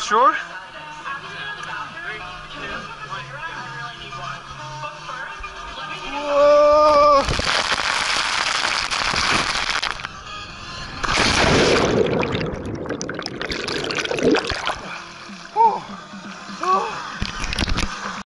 Sure?